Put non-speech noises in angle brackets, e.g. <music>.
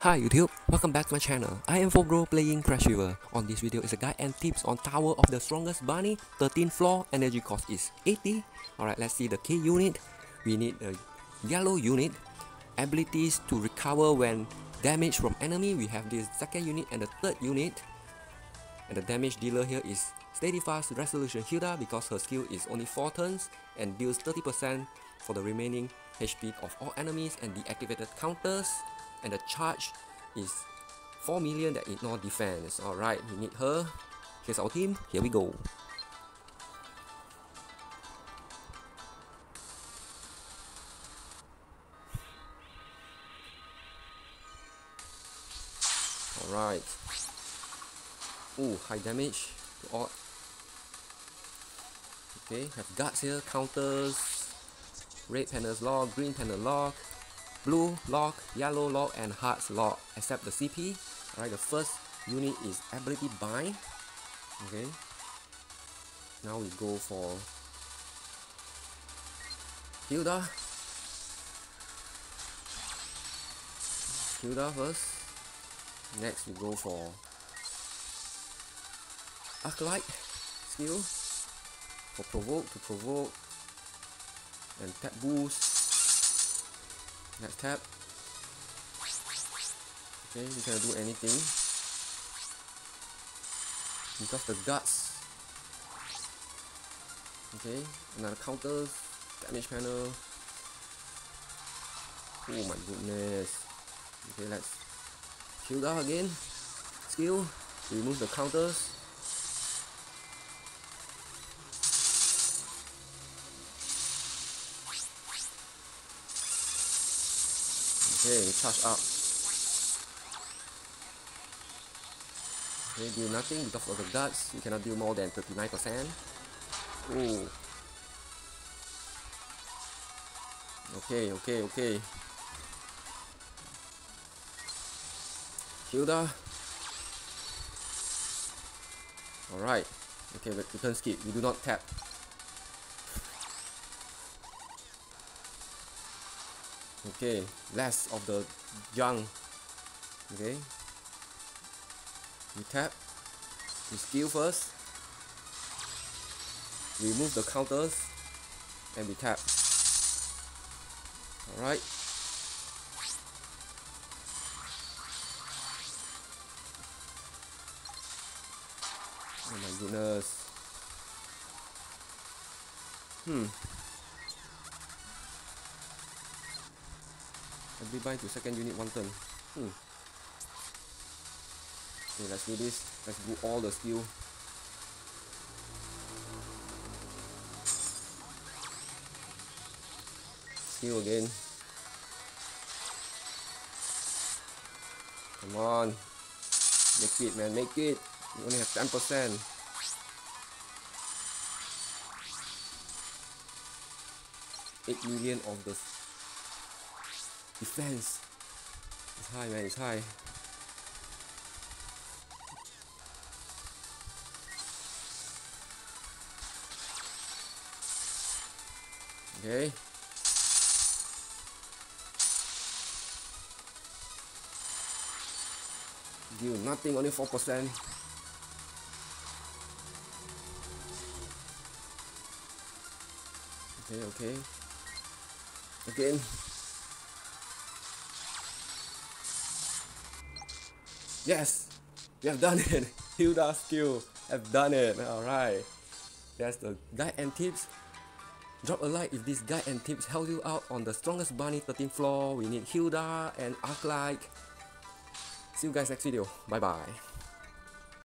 Hi YouTube, welcome back to my channel. I am Bro playing Crash Fever. On this video is a guide and tips on Tower of the Strongest Bunny, 13th floor, energy cost is 80. Alright, let's see the key unit. We need a yellow unit. Abilities to recover when damage from enemy. We have this second unit and the third unit. And the damage dealer here is Steady Fast Resolution Hilda because her skill is only 4 turns and deals 30% for the remaining HP of all enemies and deactivated counters and the charge is 4 million that ignore defense. Alright, we need her. Here's our team. Here we go. Alright. Ooh, high damage to all. Okay, have guards here, counters, red panels lock, green panel lock, blue lock, yellow lock, and hearts lock, except the CP. Alright, the first unit is ability bind. Okay. Now we go for Hilda. Hilda first. Next we go for Arclight skill for provoke to provoke and tap boost Let's tap. Okay, we cannot do anything. Because the guts. Okay, another counters, damage panel. Oh my goodness. Okay, let's kill that again. Skill, remove the counters. Okay, we charge up. Okay, do nothing because of the guts. You cannot do more than 39%. Ooh. Okay, okay, okay. Hilda. Alright. Okay, we can skip. We do not tap. Okay less of the junk okay. We tap. We skill first. Remove the counters. And we tap. Alright. Oh my goodness. Hmm Every bind to second unit one turn. Hmm. Okay, let's do this. Let's do all the skill. Skill again. Come on. Make it, man. Make it. You only have 10%. Eight million of the Defense. It's high, man. It's high. Okay. Deal nothing, only 4%. Okay, okay. Again. Yes, we have done it. <laughs> Hilda skill, have done it. Alright. That's the guide and tips. Drop a like if this guide and tips help you out on the strongest bunny 13th floor. We need Hilda and Arclight. See you guys next video. Bye bye.